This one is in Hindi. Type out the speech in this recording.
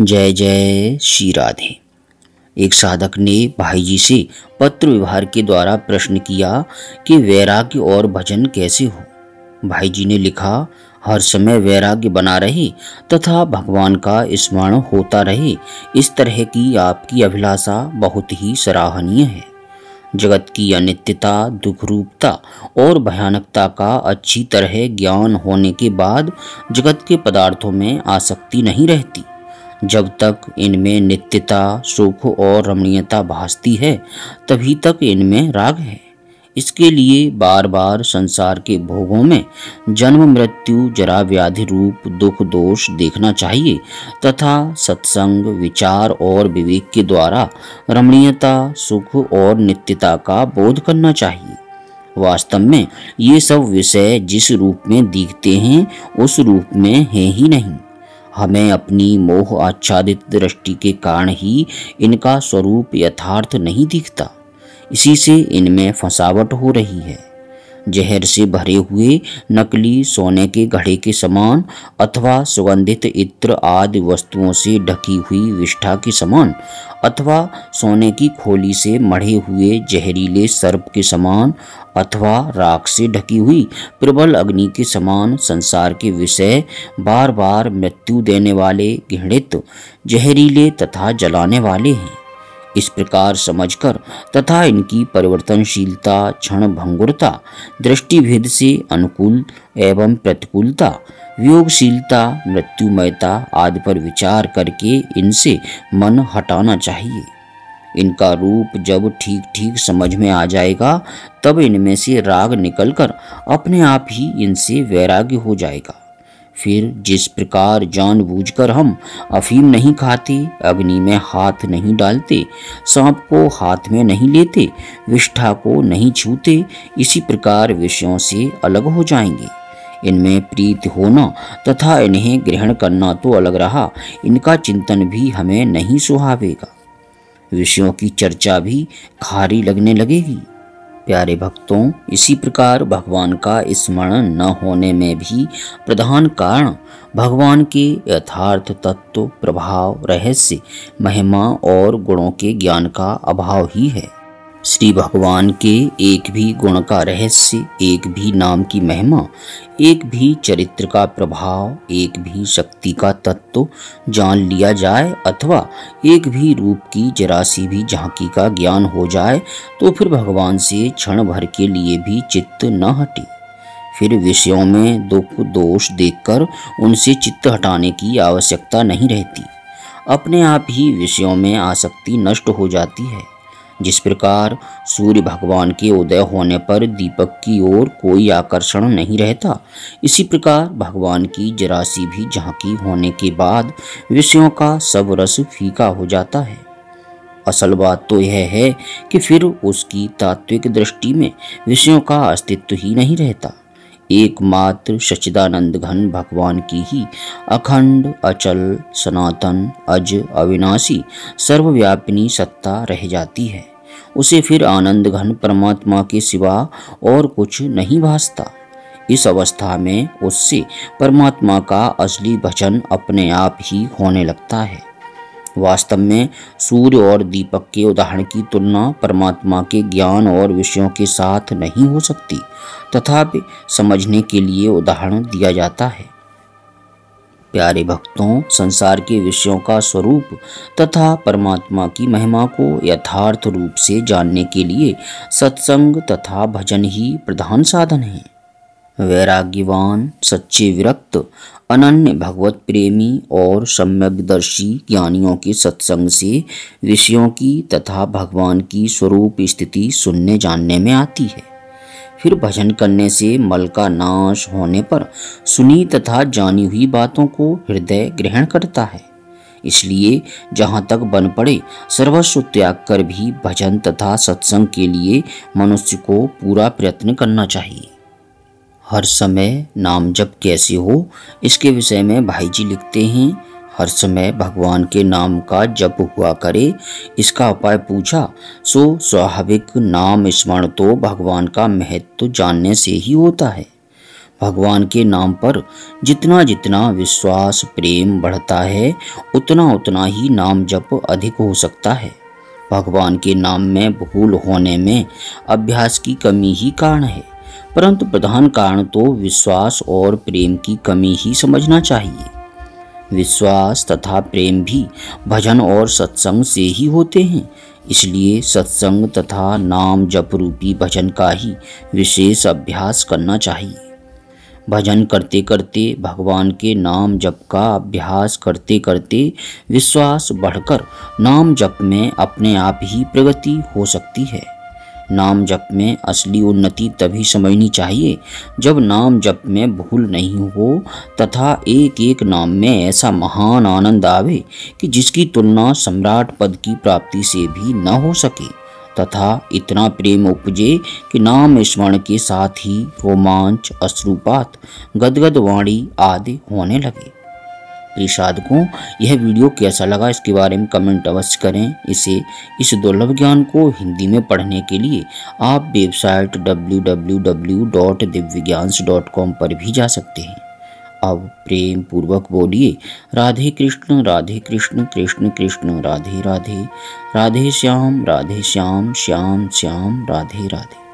जय जय श्री राधे। एक साधक ने भाई जी से पत्र व्यवहार के द्वारा प्रश्न किया कि वैराग्य और भजन कैसे हो। भाई जी ने लिखा, हर समय वैराग्य बना रहे तथा भगवान का स्मरण होता रहे। इस तरह की आपकी अभिलाषा बहुत ही सराहनीय है। जगत की अनित्यता दुख रूपता और भयानकता का अच्छी तरह ज्ञान होने के बाद जगत के पदार्थों में आसक्ति नहीं रहती। जब तक इनमें नित्यता, सुख और रमणीयता भासती है, तभी तक इनमें राग है। इसके लिए बार बार संसार के भोगों में जन्म, मृत्यु, जरा व्याधि रूप, दुख, दोष देखना चाहिए तथा सत्संग, विचार और विवेक के द्वारा रमणीयता, सुख और नित्यता का बोध करना चाहिए। वास्तव में ये सब विषय जिस रूप में दिखते हैं, उस रूप में है ही नहीं। हमें अपनी मोह आच्छादित दृष्टि के कारण ही इनका स्वरूप यथार्थ नहीं दिखता। इसी से इनमें फंसावट हो रही है। जहर से भरे हुए नकली सोने के घड़े के समान अथवा सुगंधित इत्र आदि वस्तुओं से ढकी हुई विष्ठा के समान अथवा सोने की खोली से मढ़े हुए जहरीले सर्प के समान अथवा राख से ढकी हुई प्रबल अग्नि के समान संसार के विषय बार बार मृत्यु देने वाले घृणित जहरीले तथा जलाने वाले हैं। इस प्रकार समझकर तथा इनकी परिवर्तनशीलता, क्षण भंगुरता, दृष्टिभेद से अनुकूल एवं प्रतिकूलता, वियोगशीलता, मृत्युमयता आदि पर विचार करके इनसे मन हटाना चाहिए। इनका रूप जब ठीक ठीक समझ में आ जाएगा, तब इनमें से राग निकलकर अपने आप ही इनसे वैराग्य हो जाएगा। फिर जिस प्रकार जानबूझकर हम अफीम नहीं खाते, अग्नि में हाथ नहीं डालते, सांप को हाथ में नहीं लेते, विष्ठा को नहीं छूते, इसी प्रकार विषयों से अलग हो जाएँगे। इनमें प्रीत होना तथा इन्हें ग्रहण करना तो अलग रहा, इनका चिंतन भी हमें नहीं सुहावेगा। विषयों की चर्चा भी खारी लगने लगेगी। प्यारे भक्तों, इसी प्रकार भगवान का स्मरण न होने में भी प्रधान कारण भगवान के यथार्थ तत्व, प्रभाव, रहस्य, महिमा और गुणों के ज्ञान का अभाव ही है। श्री भगवान के एक भी गुण का रहस्य, एक भी नाम की महिमा, एक भी चरित्र का प्रभाव, एक भी शक्ति का तत्व जान लिया जाए अथवा एक भी रूप की जरासी भी झांकी का ज्ञान हो जाए तो फिर भगवान से क्षण भर के लिए भी चित्त न हटे। फिर विषयों में दुख दोष देखकर उनसे चित्त हटाने की आवश्यकता नहीं रहती। अपने आप ही विषयों में आसक्ति नष्ट हो जाती है। जिस प्रकार सूर्य भगवान के उदय होने पर दीपक की ओर कोई आकर्षण नहीं रहता, इसी प्रकार भगवान की जरासी भी झांकी होने के बाद विषयों का सब रस फीका हो जाता है। असल बात तो यह है कि फिर उसकी तात्विक दृष्टि में विषयों का अस्तित्व ही नहीं रहता। एकमात्र सच्चिदानंद घन भगवान की ही अखंड, अचल, सनातन, अज, अविनाशी, सर्वव्यापिनी सत्ता रह जाती है। उसे फिर आनंद घन परमात्मा के सिवा और कुछ नहीं भासता। इस अवस्था में उससे परमात्मा का असली भजन अपने आप ही होने लगता है। वास्तव में सूर्य और दीपक के उदाहरण की तुलना परमात्मा के ज्ञान और विषयों के साथ नहीं हो सकती। तथापि समझने के लिए उदाहरण दिया जाता है। प्यारे भक्तों, संसार के विषयों का स्वरूप तथा परमात्मा की महिमा को यथार्थ रूप से जानने के लिए सत्संग तथा भजन ही प्रधान साधन है। वैराग्यवान, सच्चे विरक्त, अनन्य भगवत प्रेमी और सम्यकदर्शी ज्ञानियों के सत्संग से विषयों की तथा भगवान की स्वरूप स्थिति सुनने जानने में आती है। फिर भजन करने से मल का नाश होने पर सुनी तथा जानी हुई बातों को हृदय ग्रहण करता है। इसलिए जहाँ तक बन पड़े, सर्वस्व त्याग कर भी भजन तथा सत्संग के लिए मनुष्य को पूरा प्रयत्न करना चाहिए। हर समय नाम जप कैसे हो, इसके विषय में भाई जी लिखते हैं। हर समय भगवान के नाम का जप हुआ करे, इसका उपाय पूछा, सो स्वाभाविक नाम स्मरण तो भगवान का महत्व जानने से ही होता है। भगवान के नाम पर जितना जितना विश्वास, प्रेम बढ़ता है, उतना उतना ही नाम जप अधिक हो सकता है। भगवान के नाम में भूल होने में अभ्यास की कमी ही कारण है। परंतु प्रधान कारण तो विश्वास और प्रेम की कमी ही समझना चाहिए। विश्वास तथा प्रेम भी भजन और सत्संग से ही होते हैं, इसलिए सत्संग तथा नाम जप रूपी भजन का ही विशेष अभ्यास करना चाहिए। भजन करते करते, भगवान के नाम जप का अभ्यास करते करते विश्वास बढ़कर नाम जप में अपने आप ही प्रगति हो सकती है। नाम जप में असली उन्नति तभी समझनी चाहिए जब नाम जप में भूल नहीं हो तथा एक एक नाम में ऐसा महान आनंद आवे कि जिसकी तुलना सम्राट पद की प्राप्ति से भी न हो सके। तथा इतना प्रेम उपजे कि नाम स्मरण के साथ ही रोमांच, अश्रुपात, गदगद वाणी आदि होने लगे। प्रिय साधकों, यह वीडियो कैसा लगा इसके बारे में कमेंट अवश्य करें। इसे इस दुर्लभ ज्ञान को हिंदी में पढ़ने के लिए आप वेबसाइट www.divygyans.com पर भी जा सकते हैं। अब प्रेम पूर्वक बोलिए, राधे कृष्ण राधे कृष्ण कृष्ण कृष्ण, राधे राधे राधे श्याम राधे श्याम श्याम श्याम, राधे राधे।